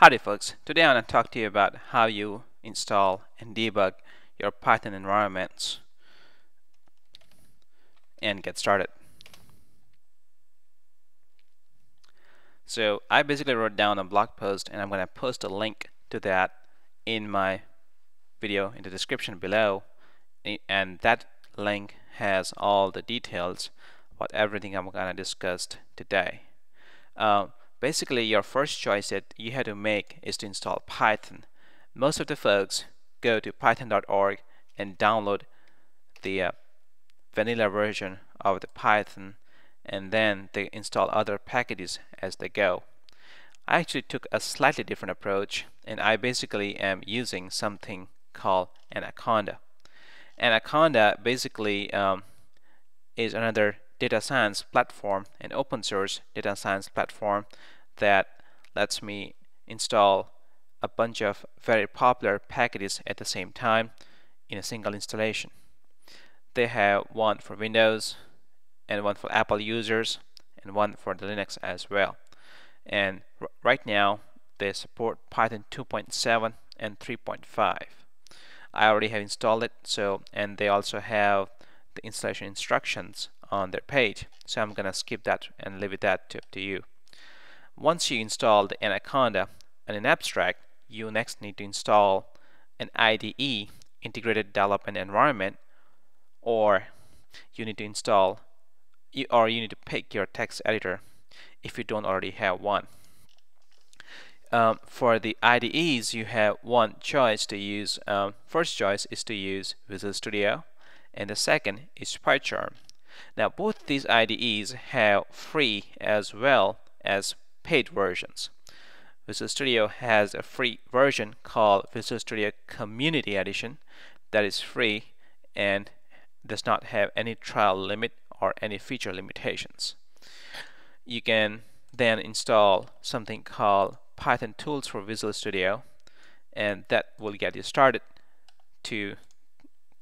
Howdy folks, today I want to talk to you about how you install and debug your Python environments and get started. So I basically wrote down a blog post and I'm going to post a link to that in my video in the description below and that link has all the details about everything I'm going to discuss today. Uh, basically your first choice that you have to make is to install Python. Most of the folks go to python.org and download the uh, vanilla version of the Python and then they install other packages as they go. I actually took a slightly different approach and I basically am using something called Anaconda. Anaconda basically um, is another data science platform, an open source data science platform that lets me install a bunch of very popular packages at the same time in a single installation. They have one for Windows and one for Apple users and one for the Linux as well. And right now they support Python 2.7 and 3.5. I already have installed it so and they also have the installation instructions on their page. So I'm gonna skip that and leave it that to, to you. Once you install the Anaconda and an abstract you next need to install an IDE integrated development environment or you need to install or you need to pick your text editor if you don't already have one. Um, for the IDEs you have one choice to use um, first choice is to use Visual Studio and the second is PyCharm now both these IDEs have free as well as paid versions. Visual Studio has a free version called Visual Studio Community Edition that is free and does not have any trial limit or any feature limitations. You can then install something called Python Tools for Visual Studio and that will get you started to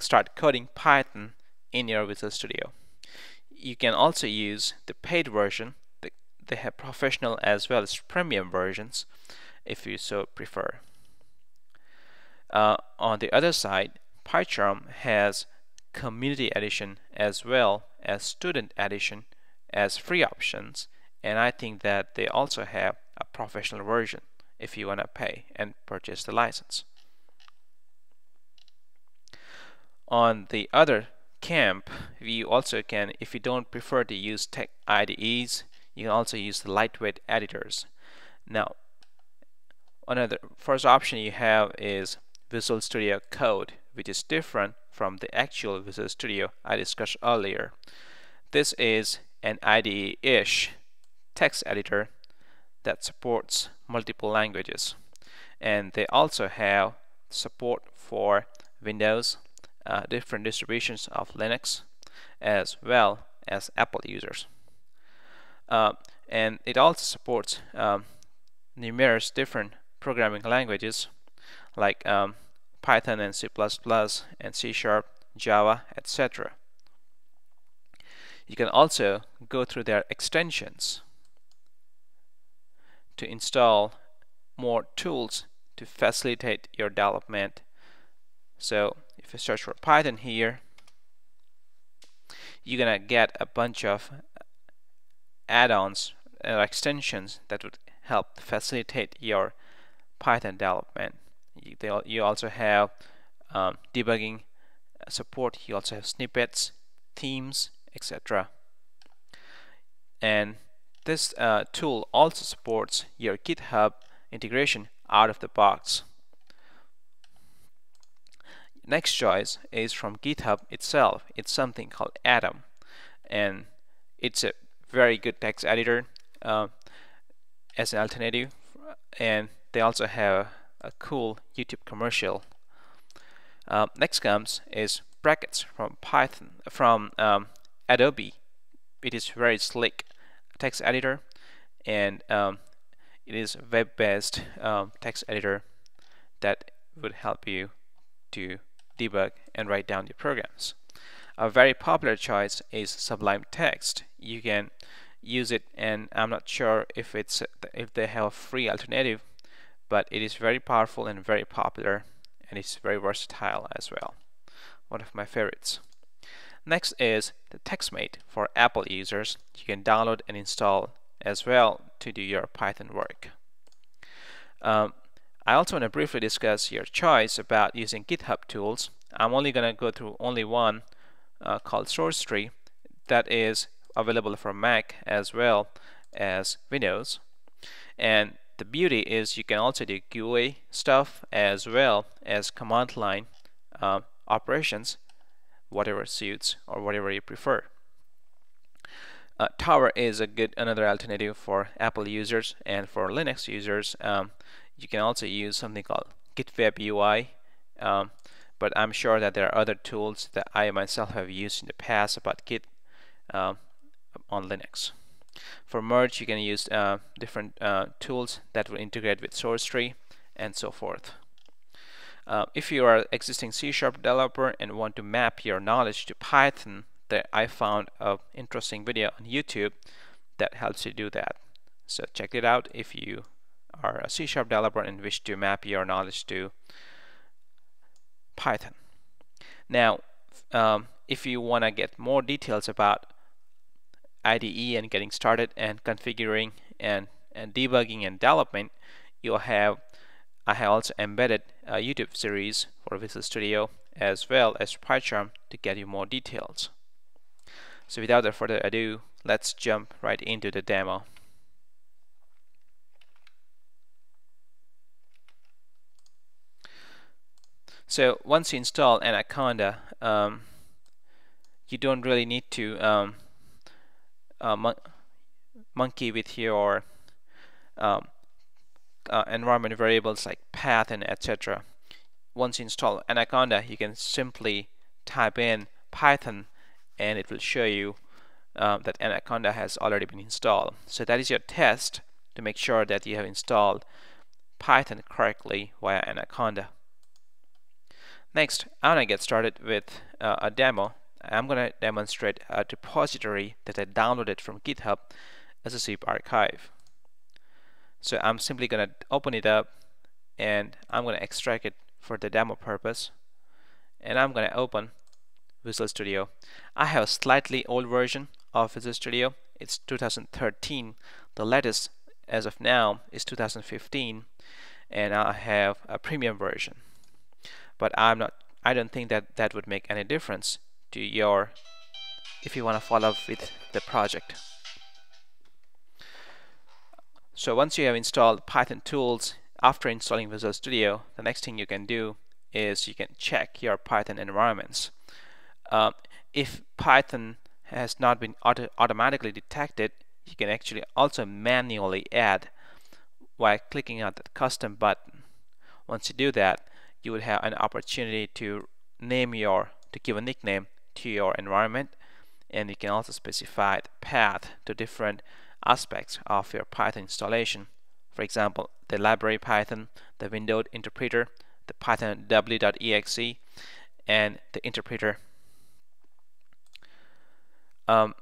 start coding Python in your Visual Studio. You can also use the paid version. They have professional as well as premium versions if you so prefer. Uh, on the other side, PyCharm has Community Edition as well as Student Edition as free options and I think that they also have a professional version if you want to pay and purchase the license. On the other camp, we also can, if you don't prefer to use tech IDEs, you can also use the lightweight editors. Now, another first option you have is Visual Studio Code, which is different from the actual Visual Studio I discussed earlier. This is an IDE-ish text editor that supports multiple languages and they also have support for Windows, uh, different distributions of Linux as well as Apple users. Uh, and it also supports um, numerous different programming languages like um, Python and C++ and C Sharp, Java, etc. You can also go through their extensions to install more tools to facilitate your development. So if you search for Python here, you're gonna get a bunch of add-ons or extensions that would help facilitate your Python development. You, you also have um, debugging support. You also have snippets, themes, etc. And this uh, tool also supports your GitHub integration out of the box. Next choice is from GitHub itself. It's something called Atom and it's a very good text editor uh, as an alternative and they also have a cool YouTube commercial. Uh, next comes is brackets from Python from um, Adobe. It is very slick text editor and um, it is web-based um, text editor that would help you to debug and write down your programs. A very popular choice is Sublime Text. You can use it and I'm not sure if it's if they have a free alternative but it is very powerful and very popular and it's very versatile as well one of my favorites next is the TextMate for Apple users you can download and install as well to do your Python work um, I also want to briefly discuss your choice about using GitHub tools. I'm only going to go through only one uh, called SourceTree that is available for Mac as well as Windows. And the beauty is you can also do GUI stuff as well as command line uh, operations whatever suits or whatever you prefer. Uh, Tower is a good another alternative for Apple users and for Linux users. Um, you can also use something called GitWeb UI um, but I'm sure that there are other tools that I myself have used in the past about Git um, on Linux. For merge, you can use uh, different uh, tools that will integrate with SourceTree and so forth. Uh, if you are an existing C-sharp developer and want to map your knowledge to Python, that I found an interesting video on YouTube that helps you do that. So check it out if you are a C-sharp developer and wish to map your knowledge to Python. Now, um, if you want to get more details about IDE and getting started and configuring and, and debugging and development, you'll have I have also embedded a YouTube series for Visual Studio as well as PyCharm to get you more details. So without further ado, let's jump right into the demo. So once you install Anaconda, um, you don't really need to um, uh, mon monkey with your um, uh, environment variables like path and etc. Once you install Anaconda, you can simply type in Python and it will show you uh, that Anaconda has already been installed. So that is your test to make sure that you have installed Python correctly via Anaconda. Next, I'm going to get started with uh, a demo. I'm going to demonstrate a repository that I downloaded from GitHub as a zip archive. So I'm simply going to open it up and I'm going to extract it for the demo purpose. And I'm going to open Visual Studio. I have a slightly old version of Visual Studio. It's 2013. The latest as of now is 2015 and I have a premium version but I'm not I don't think that that would make any difference to your if you want to follow up with the project. So once you have installed Python tools after installing Visual Studio the next thing you can do is you can check your Python environments. Um, if Python has not been auto automatically detected you can actually also manually add by clicking on that custom button. Once you do that you will have an opportunity to name your to give a nickname to your environment. And you can also specify the path to different aspects of your Python installation. For example the library Python the window interpreter the Python w.exe and the interpreter. Um,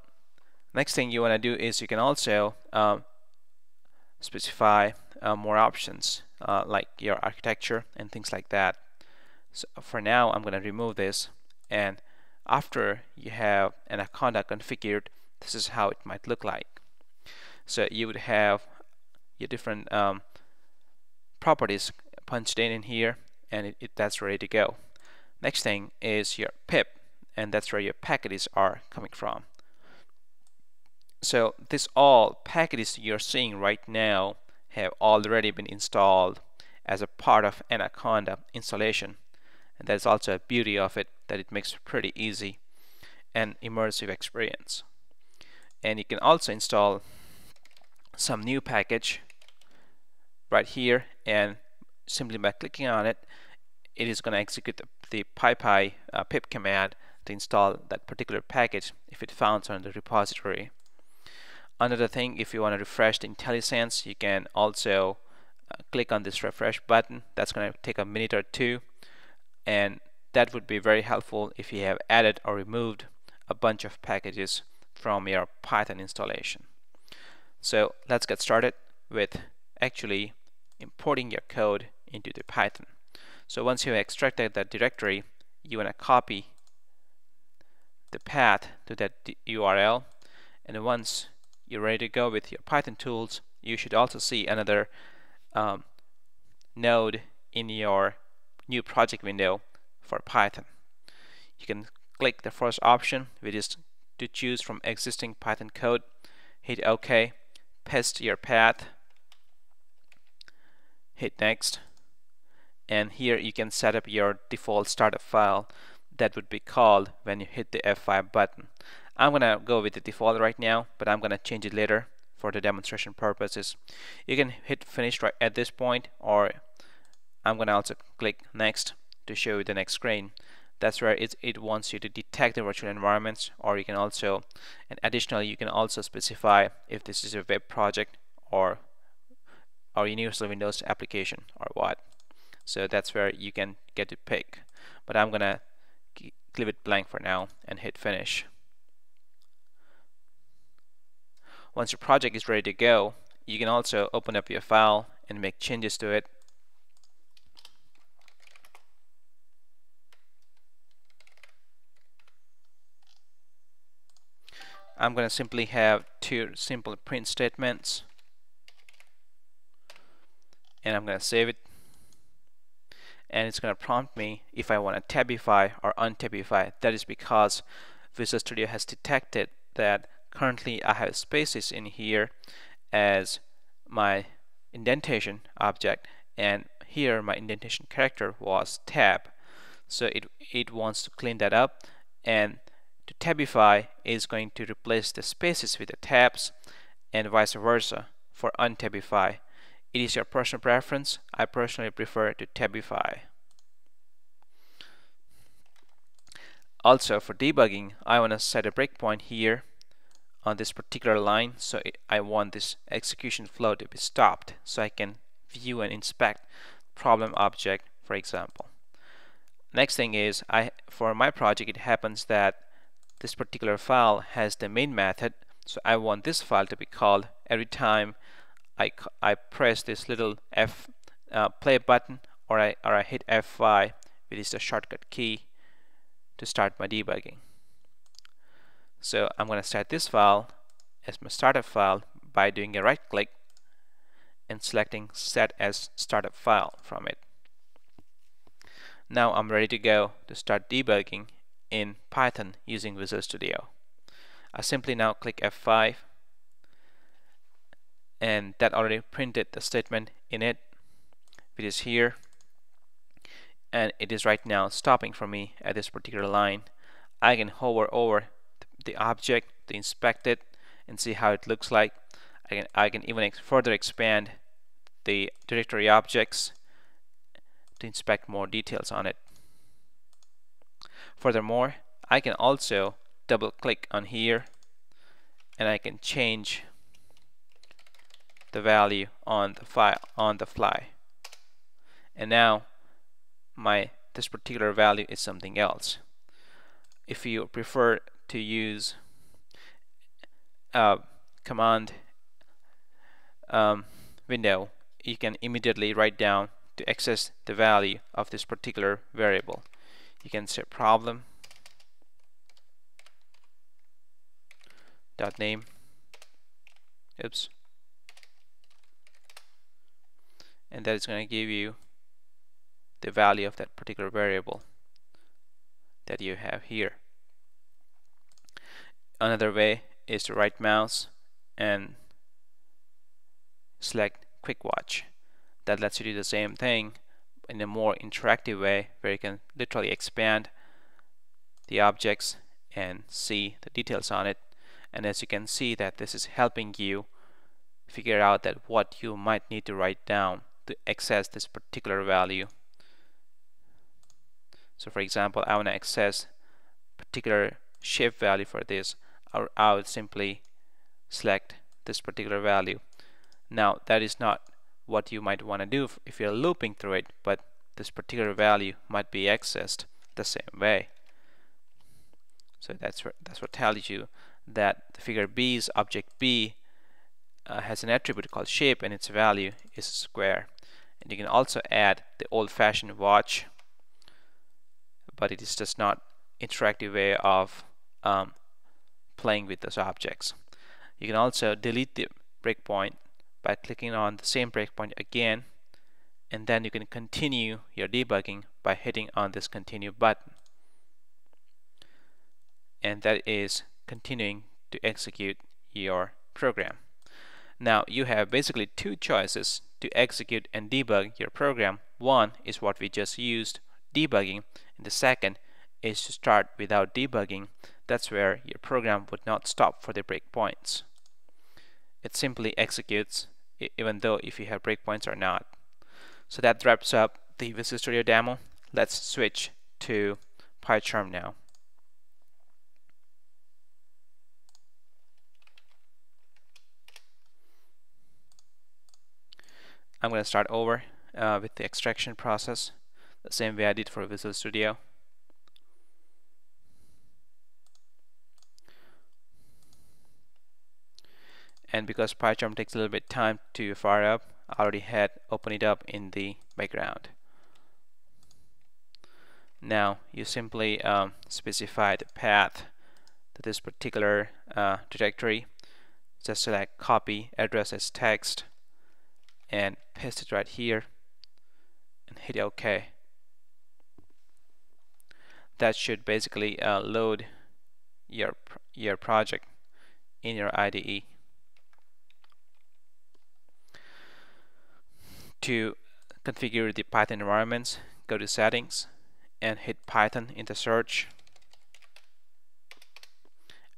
next thing you want to do is you can also um, specify uh, more options uh, like your architecture and things like that. So for now, I'm going to remove this. And after you have Anaconda configured, this is how it might look like. So you would have your different um, properties punched in in here, and it, it, that's ready to go. Next thing is your pip, and that's where your packages are coming from. So this all packages you're seeing right now have already been installed as a part of Anaconda installation. And that's also a beauty of it that it makes pretty easy and immersive experience. And you can also install some new package right here and simply by clicking on it it is going to execute the, the pypy uh, pip command to install that particular package if it found on the repository Another thing, if you want to refresh the IntelliSense, you can also uh, click on this refresh button. That's going to take a minute or two. And that would be very helpful if you have added or removed a bunch of packages from your Python installation. So let's get started with actually importing your code into the Python. So once you have extracted that directory, you want to copy the path to that URL and once you're ready to go with your Python tools you should also see another um, node in your new project window for Python. You can click the first option which is to choose from existing Python code hit OK paste your path hit next and here you can set up your default startup file that would be called when you hit the F5 button. I'm gonna go with the default right now but I'm gonna change it later for the demonstration purposes. You can hit finish right at this point or I'm gonna also click next to show you the next screen. That's where it, it wants you to detect the virtual environments or you can also and additionally you can also specify if this is a web project or or Universal Windows application or what. So that's where you can get to pick. But I'm gonna leave it blank for now and hit finish. Once your project is ready to go, you can also open up your file and make changes to it. I'm going to simply have two simple print statements and I'm going to save it and it's going to prompt me if I want to tabify or untabify. That is because Visual Studio has detected that currently I have spaces in here as my indentation object and here my indentation character was tab so it, it wants to clean that up and to tabify is going to replace the spaces with the tabs and vice versa for untabify it is your personal preference. I personally prefer to tabify. Also for debugging, I want to set a breakpoint here on this particular line so it, I want this execution flow to be stopped so I can view and inspect problem object for example. Next thing is I for my project it happens that this particular file has the main method so I want this file to be called every time I, I press this little F uh, play button or I, or I hit F5 which is the shortcut key to start my debugging. So I'm going to start this file as my startup file by doing a right click and selecting set as startup file from it. Now I'm ready to go to start debugging in Python using Visual Studio. I simply now click F5 and that already printed the statement in it which is here and it is right now stopping for me at this particular line I can hover over the object to inspect it and see how it looks like. I can, I can even ex further expand the directory objects to inspect more details on it. Furthermore I can also double click on here and I can change the value on the file on the fly. And now my this particular value is something else. If you prefer to use a command um, window you can immediately write down to access the value of this particular variable you can say problem dot name oops and that is going to give you the value of that particular variable that you have here. Another way is to right mouse and select quick watch. That lets you do the same thing in a more interactive way where you can literally expand the objects and see the details on it. And as you can see that this is helping you figure out that what you might need to write down to access this particular value. So for example, I want to access particular shape value for this, or I would simply select this particular value. Now that is not what you might want to do if you're looping through it, but this particular value might be accessed the same way. So that's what, that's what tells you that the figure B's object B uh, has an attribute called shape and its value is square and you can also add the old-fashioned watch but it is just not interactive way of um, playing with those objects. You can also delete the breakpoint by clicking on the same breakpoint again and then you can continue your debugging by hitting on this continue button. And that is continuing to execute your program. Now you have basically two choices to execute and debug your program. One is what we just used debugging and the second is to start without debugging that's where your program would not stop for the breakpoints it simply executes even though if you have breakpoints or not so that wraps up the Visual Studio demo. Let's switch to PyCharm now. I'm going to start over uh, with the extraction process the same way I did for Visual Studio. And because PyCharm takes a little bit time to fire up, I already had open it up in the background. Now you simply um, specify the path to this particular uh, directory. Just select copy address as text and paste it right here and hit OK. That should basically uh, load your your project in your IDE to configure the Python environments, go to settings and hit Python in the search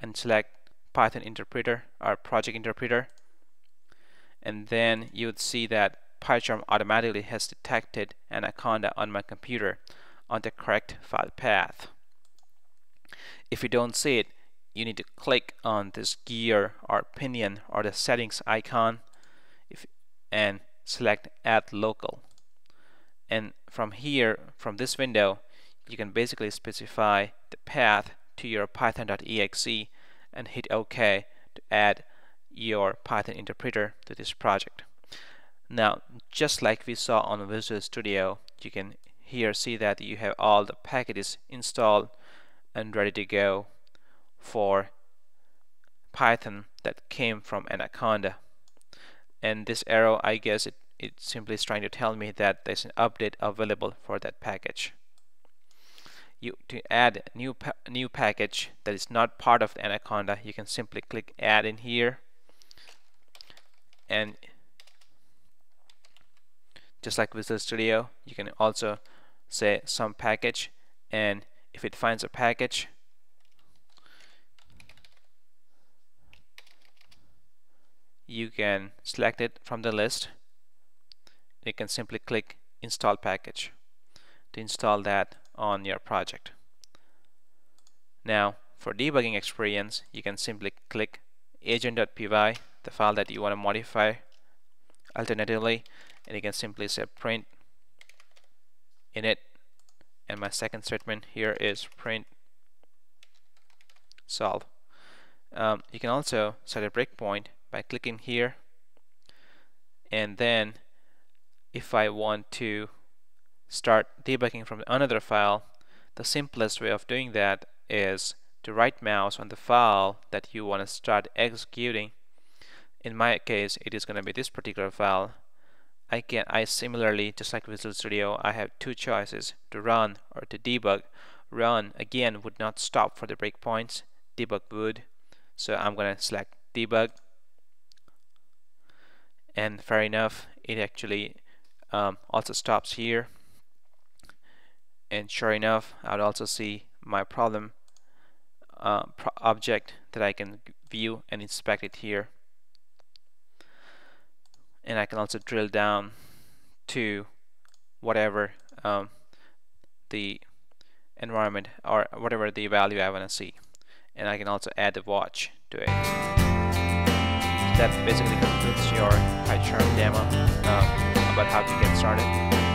and select Python interpreter or project interpreter and then you would see that PyCharm automatically has detected Anaconda on my computer on the correct file path. If you don't see it, you need to click on this gear or pinion or the settings icon if, and select add local and from here from this window you can basically specify the path to your python.exe and hit OK to add your Python interpreter to this project. Now just like we saw on Visual Studio you can here see that you have all the packages installed and ready to go for Python that came from Anaconda and this arrow I guess it, it simply is trying to tell me that there's an update available for that package. You to add new pa new package that is not part of the Anaconda you can simply click add in here. And just like Visual Studio you can also say some package. And if it finds a package you can select it from the list. You can simply click install package to install that on your project. Now for debugging experience you can simply click agent.py the file that you want to modify alternatively and you can simply say print init and my second statement here is print solve. Um, you can also set a breakpoint by clicking here. And then if I want to start debugging from another file the simplest way of doing that is to right mouse on the file that you want to start executing. In my case it is going to be this particular file. I can I similarly just like Visual Studio I have two choices to run or to debug. Run again would not stop for the breakpoints debug would. So I'm gonna select debug and fair enough it actually um, also stops here. And sure enough I would also see my problem uh, pro object that I can view and inspect it here. And I can also drill down to whatever um, the environment or whatever the value I want to see. And I can also add the watch to it that basically concludes your PyCharm demo um, about how to get started.